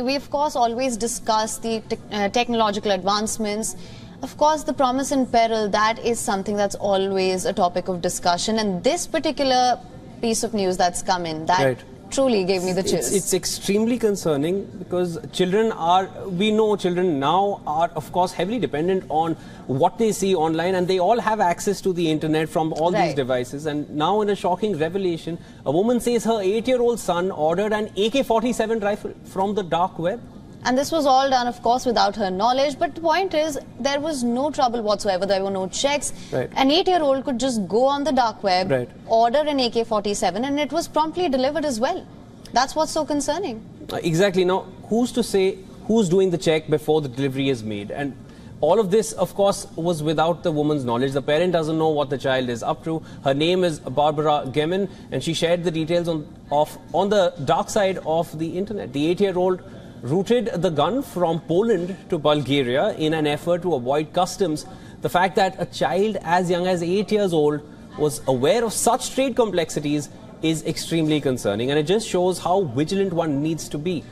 We, of course, always discuss the te uh, technological advancements. Of course, the promise and peril, that is something that's always a topic of discussion. And this particular piece of news that's come in, that right truly gave me the chills. It's, it's, extremely concerning because children are, we know children now are, of course, heavily dependent on what they see online and they all have access to the internet from all right. these devices. And now, in a shocking revelation, a woman says her eight year old son ordered an AK 47 rifle from the dark web. And this was all done, of course, without her knowledge. But the point is, there was no trouble whatsoever. There were no checks. Right. An eight-year-old could just go on the dark web, right. order an AK-47, and it was promptly delivered as well. That's what's so concerning. Uh, exactly. Now, who's to say who's doing the check before the delivery is made? And all of this, of course, was without the woman's knowledge. The parent doesn't know what the child is up to. Her name is Barbara Gemen, and she shared the details on, of, on the dark side of the internet. The eight-year-old routed the gun from Poland to Bulgaria in an effort to avoid customs. The fact that a child as young as eight years old was aware of such trade complexities is extremely concerning and it just shows how vigilant one needs to be.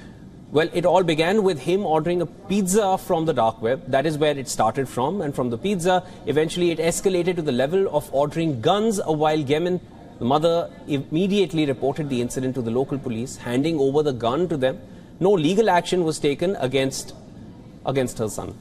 Well, it all began with him ordering a pizza from the dark web. That is where it started from. And from the pizza, eventually it escalated to the level of ordering guns a while Gemen, the mother, immediately reported the incident to the local police, handing over the gun to them no legal action was taken against, against her son.